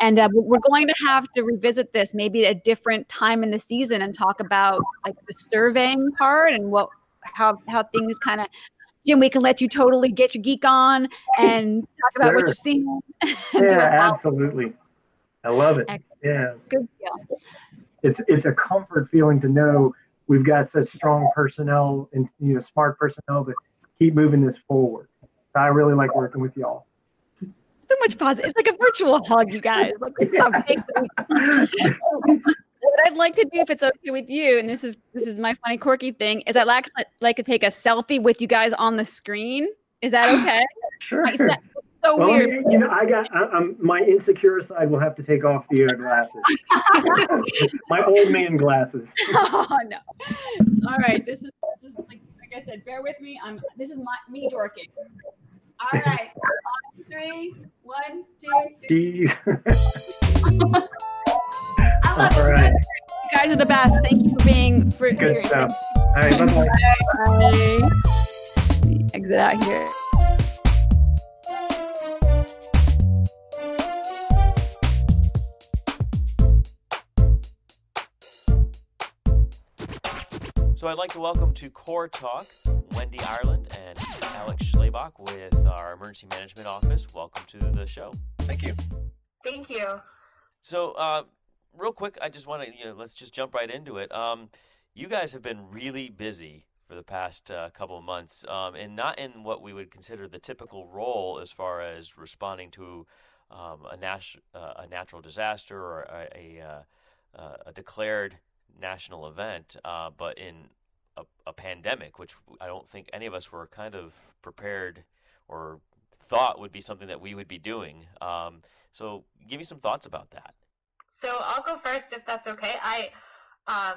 And uh, we're going to have to revisit this maybe at a different time in the season and talk about like the surveying part and what how how things kind of Jim, we can let you totally get your geek on and talk about sure. what you're seeing. *laughs* yeah, absolutely. I love it. Excellent. Yeah. Good deal it's it's a comfort feeling to know we've got such strong personnel and you know smart personnel to keep moving this forward. I really like working with y'all. So much positive. It's like a virtual hug, you guys. Like, *laughs* what I'd like to do, if it's okay with you, and this is this is my funny quirky thing, is I'd like like to take a selfie with you guys on the screen. Is that okay? sure. That, so well, weird. You know, I got I, am my insecure side will have to take off the uh, glasses. *laughs* my old man glasses. *laughs* oh no! All right, this is this is like, like I said. Bear with me. I'm this is my me dorking. All right, on three, one, two, three. *laughs* I love All it. Right. You guys are the best. Thank you for being for good serious. stuff. All right, bye bye. Exit out here. So I'd like to welcome to Corps Talk Wendy Ireland and Alex Schlabach with our Emergency Management Office. Welcome to the show. Thank you. Thank you. So, uh, real quick, I just want to you know, let's just jump right into it. Um, you guys have been really busy for the past uh, couple of months, um, and not in what we would consider the typical role as far as responding to um, a, nat- uh, a natural disaster or a, a, uh, uh, a declared national event, uh, but in a, a, pandemic, which I don't think any of us were kind of prepared or thought would be something that we would be doing. Um, so, give me some thoughts about that. So, I'll go first if that's okay. I um,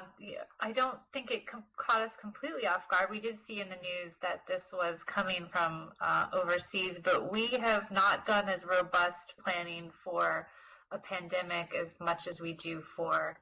I don't think it com- caught us completely off guard. We did see in the news that this was coming from uh, overseas, but we have not done as robust planning for a pandemic as much as we do for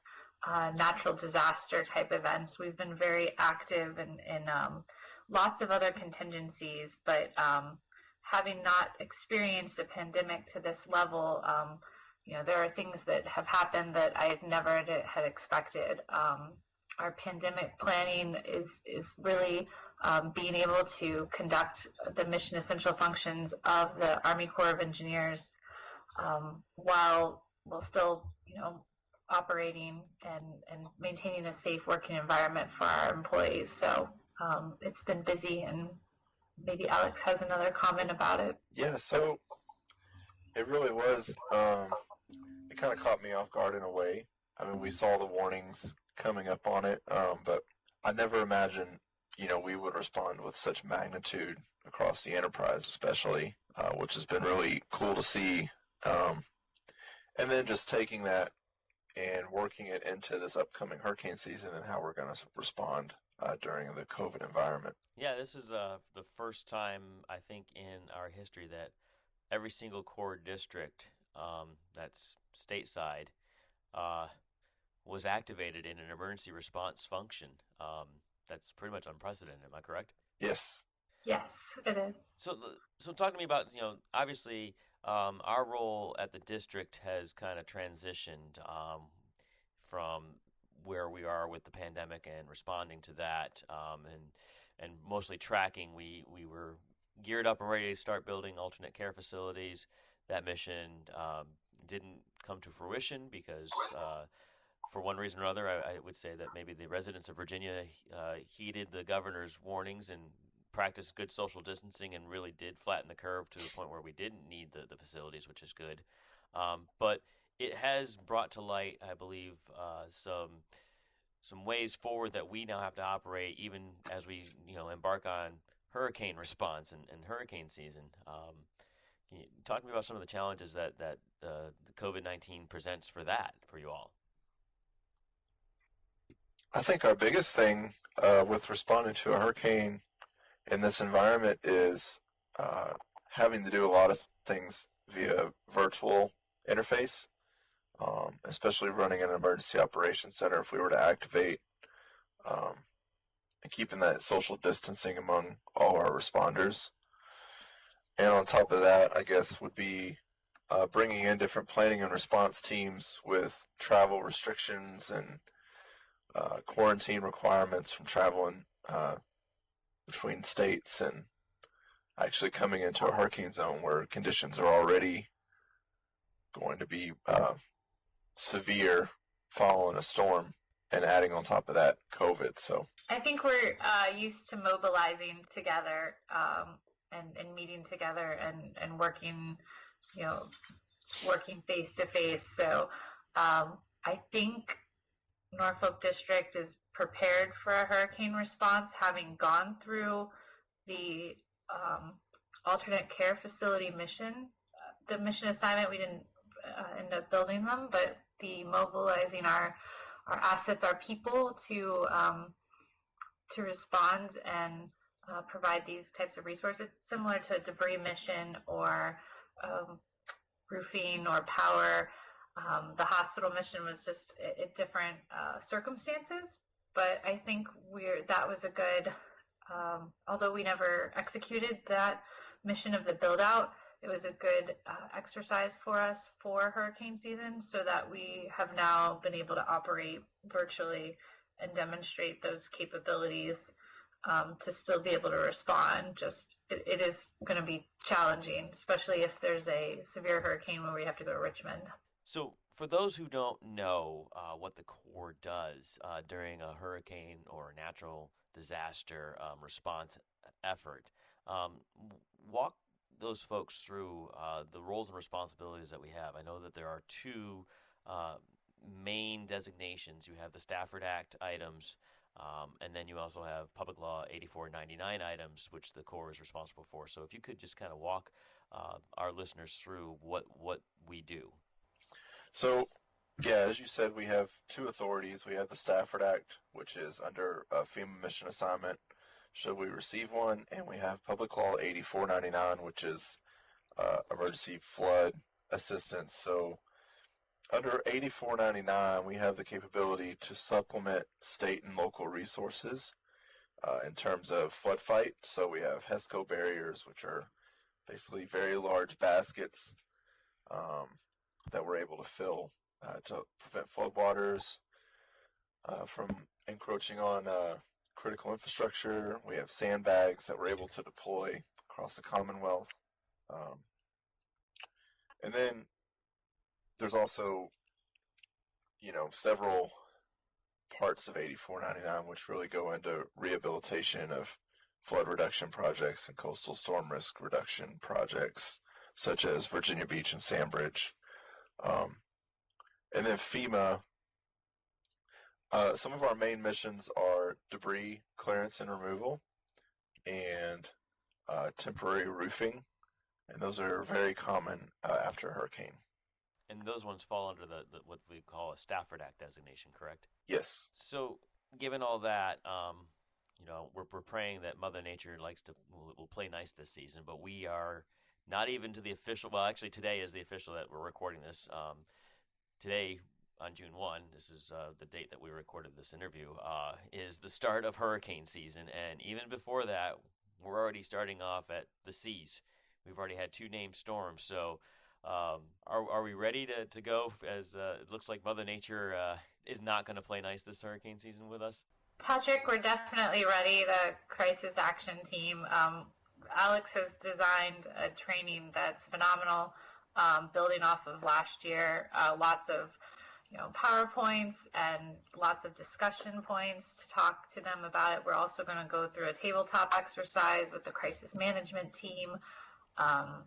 uh, natural disaster type events. We've been very active in, in um, lots of other contingencies, but um, having not experienced a pandemic to this level, um, you know, there are things that have happened that I never had expected. Um, our pandemic planning is is really um, being able to conduct the mission essential functions of the Army Corps of Engineers um, while while still you know operating and and maintaining a safe working environment for our employees. So um, it's been busy, and maybe Alex has another comment about it. Yeah, so it really was. Um, it kind of caught me off guard in a way. I mean, we saw the warnings coming up on it, um, but I never imagined, you know, we would respond with such magnitude across the enterprise, especially, uh, which has been really cool to see. Um, and then just taking that and working it into this upcoming hurricane season and how we're going to respond uh, during the COVID environment. Yeah, this is uh, the first time I think in our history that every single Corps district um, that's stateside uh, was activated in an emergency response function. Um, that's pretty much unprecedented. Am I correct? Yes. Yes, it is. So, so talk to me about you know obviously um, our role at the district has kind of transitioned um, from where we are with the pandemic and responding to that, um, and and mostly tracking. We we were geared up and ready to start building alternate care facilities. That mission um, didn't come to fruition because. Uh, for one reason or other, I, I, would say that maybe the residents of Virginia uh, heeded the governor's warnings and practiced good social distancing and really did flatten the curve to the point where we didn't need the, the facilities, which is good. Um, but it has brought to light, I believe, uh, some some ways forward that we now have to operate, even as we you know embark on hurricane response and, and hurricane season. Um, can you talk to me about some of the challenges that that uh, COVID nineteen presents for that for you all? I think our biggest thing uh, with responding to a hurricane in this environment is uh, having to do a lot of things via virtual interface, um, especially running an emergency operations center if we were to activate um, and keeping that social distancing among all our responders. And on top of that, I guess would be uh, bringing in different planning and response teams with travel restrictions and uh, quarantine requirements from traveling uh, between states and actually coming into a hurricane zone where conditions are already going to be uh, severe following a storm and adding on top of that COVID. So I think we're uh, used to mobilizing together um, and, and meeting together and, and working, you know, working face to face. So um, I think Norfolk District is prepared for a hurricane response, having gone through the um, alternate care facility mission. The mission assignment, we didn't uh, end up building them, but the mobilizing our our assets, our people to um, to respond and uh, provide these types of resources. Similar to a debris mission or um, roofing or power. Um, the hospital mission was just at different uh, circumstances, but I think we're that was a good. Um, although we never executed that mission of the build out, it was a good uh, exercise for us for hurricane season, so that we have now been able to operate virtually and demonstrate those capabilities um, to still be able to respond. Just it, it is going to be challenging, especially if there's a severe hurricane where we have to go to Richmond. So, for those who don't know uh, what the Corps does uh, during a hurricane or a natural disaster um, response effort, um, walk those folks through uh, the roles and responsibilities that we have. I know that there are two uh, main designations. You have the Stafford Act items, um, and then you also have Public Law 8499 items, which the Corps is responsible for. So, if you could just kind of walk uh, our listeners through what what we do. So, yeah, as you said, we have two authorities. We have the Stafford Act, which is under a FEMA mission assignment, should we receive one, and we have Public Law 8499, which is uh, emergency flood assistance. So, under 8499, we have the capability to supplement state and local resources uh, in terms of flood fight. So, we have HESCO barriers, which are basically very large baskets. Um, that we're able to fill uh, to prevent floodwaters uh, from encroaching on uh, critical infrastructure. We have sandbags that we're able to deploy across the Commonwealth. Um, and then there's also, you know, several parts of 8499 which really go into rehabilitation of flood reduction projects and coastal storm risk reduction projects, such as Virginia Beach and Sandbridge. Um, and then FEMA, uh, some of our main missions are debris clearance and removal and uh, temporary roofing, and those are very common uh, after a hurricane. And those ones fall under the, the, what we call a Stafford Act designation, correct? Yes. So, given all that, um, you know, we're, we're praying that Mother Nature likes to will, will play nice this season, but we are not even to the official. Well, actually, today is the official that we're recording this. Um, today, on June 1, this is uh, the date that we recorded this interview, uh, is the start of hurricane season. And even before that, we're already starting off at the seas. We've already had two named storms. So, um, are, are we ready to, to go as uh, it looks like Mother Nature uh, is not going to play nice this hurricane season with us? Patrick, we're definitely ready. The crisis action team. Um, Alex has designed a training that's phenomenal, um, building off of last year. Uh, lots of you know, PowerPoints and lots of discussion points to talk to them about it. We're also going to go through a tabletop exercise with the crisis management team. Um,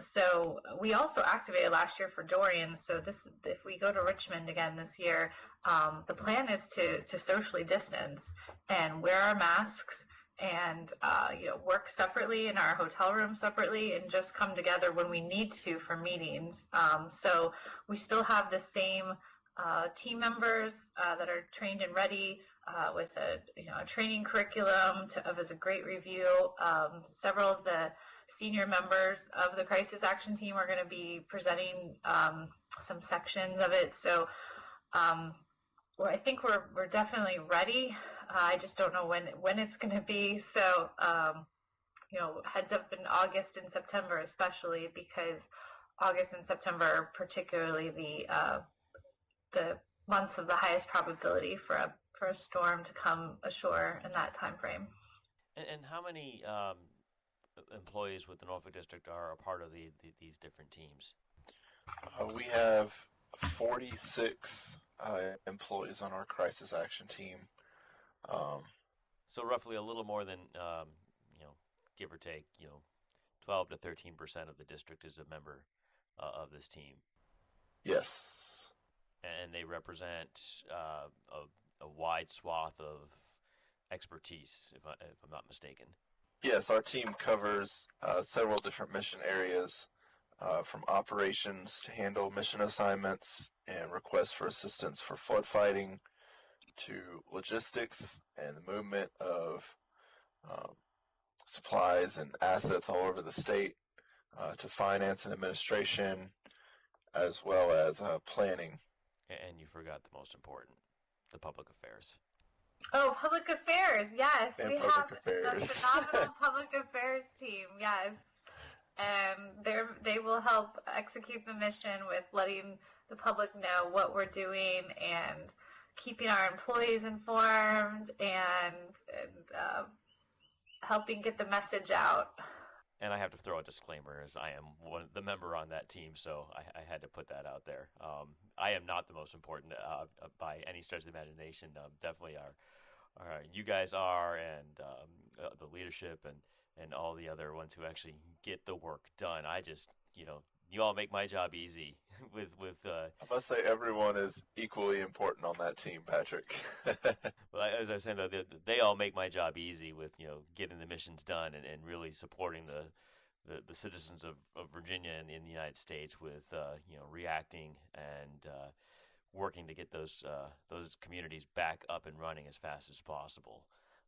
so we also activated last year for Dorian. So this, if we go to Richmond again this year, um, the plan is to to socially distance and wear our masks and uh, you know work separately in our hotel room separately and just come together when we need to for meetings. Um, so we still have the same uh, team members uh, that are trained and ready uh, with a you know a training curriculum of as a great review. Um, several of the senior members of the crisis action team are going to be presenting um, some sections of it. So um, well, I think we're we're definitely ready. Uh, I just don't know when when it's going to be. So um, you know, heads up in August and September, especially because August and September are particularly the uh, the months of the highest probability for a for a storm to come ashore in that time frame. And, and how many um, employees with the Norfolk District are a part of the, the these different teams? Uh, we have 46 uh, employees on our crisis action team. Um, so roughly a little more than um, you know, give or take, you know, 12 to 13 percent of the district is a member uh, of this team. Yes. And they represent uh, a, a, wide swath of expertise, if, I, am not mistaken. Yes, our team covers uh, several different mission areas, uh, from operations to handle mission assignments and requests for assistance for flood fighting, to logistics and the movement of um, supplies and assets all over the state, uh, to finance and administration, as well as uh, planning. And you forgot the most important, the public affairs. Oh, public affairs, yes. And we public have affairs. a phenomenal *laughs* public affairs team, yes. And they they will help execute the mission with letting the public know what we're doing and keeping our employees informed and, and uh, helping get the message out. And I have to throw a disclaimer as I am one the member on that team, so I, I had to put that out there. Um, I am not the most important uh, by any stretch of the imagination. Um, definitely are, are you guys are, and um, uh, the leadership and and all the other ones who actually get the work done. I just you know you all make my job easy *laughs* with with. Uh, I must say, everyone is equally important on that team, Patrick. *laughs* well, as I was saying, though, they, they, all make my job easy with you know getting the missions done and, and really supporting the. The, the citizens of, of Virginia and in the United States with uh, you know reacting and uh, working to get those uh, those communities back up and running as fast as possible.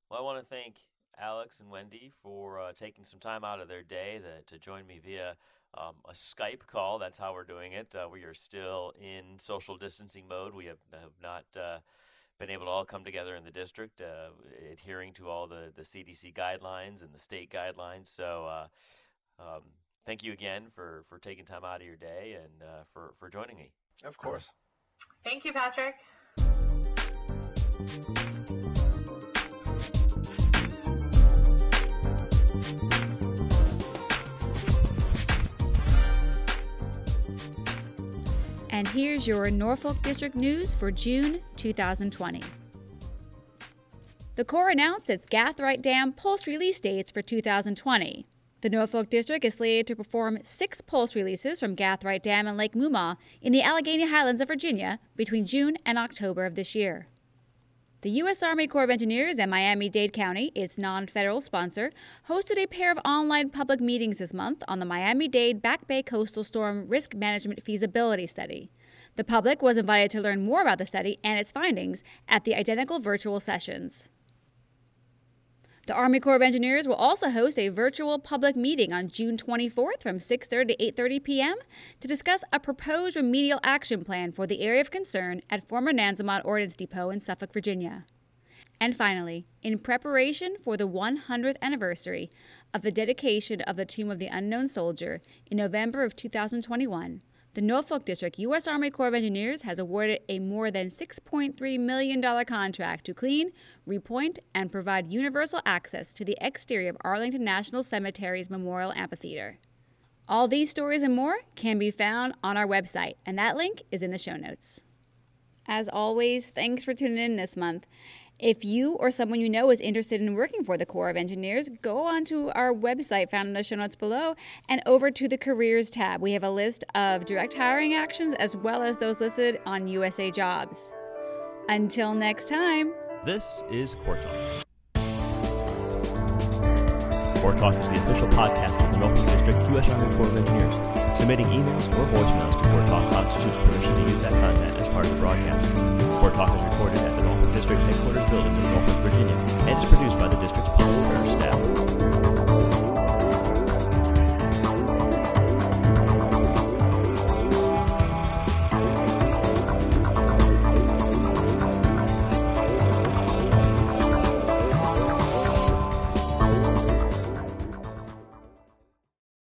Well, I want to thank Alex and Wendy for uh, taking some time out of their day to, to join me via um, a Skype call. That's how we're doing it. Uh, we are still in social distancing mode. We have, have not uh, been able to all come together in the district, uh, adhering to all the, the CDC guidelines and the state guidelines. So, uh, um, thank you again for, for taking time out of your day and uh, for, for joining me. Of course. Thank you, Patrick. And here's your Norfolk District news for June 2020. The Corps announced its Gathright Dam pulse release dates for 2020. The Norfolk District is slated to perform six pulse releases from Gathright Dam and Lake Moomaw in the Allegheny Highlands of Virginia between June and October of this year. The U.S. Army Corps of Engineers and Miami Dade County, its non federal sponsor, hosted a pair of online public meetings this month on the Miami Dade Back Bay Coastal Storm Risk Management Feasibility Study. The public was invited to learn more about the study and its findings at the identical virtual sessions. The Army Corps of Engineers will also host a virtual public meeting on June 24th from 6:30 to 8:30 p.m. to discuss a proposed remedial action plan for the area of concern at former Nansemond Ordnance Depot in Suffolk, Virginia. And finally, in preparation for the 100th anniversary of the dedication of the Tomb of the Unknown Soldier in November of 2021, the Norfolk District U.S. Army Corps of Engineers has awarded a more than $6.3 million contract to clean, repoint, and provide universal access to the exterior of Arlington National Cemetery's Memorial Amphitheater. All these stories and more can be found on our website, and that link is in the show notes. As always, thanks for tuning in this month. If you or someone you know is interested in working for the Corps of Engineers, go onto our website found in the show notes below and over to the Careers tab. We have a list of direct hiring actions as well as those listed on USA Jobs. Until next time. This is Corps Talk. Corps Talk is the official podcast of the Norfolk District U.S. Army Corps of Engineers. Submitting emails or voicemails to Corps Talk constitutes permission to use that content part of the broadcast. Corps Talk is recorded at the Norfolk District Headquarters Building in Norfolk, Virginia, and is produced by the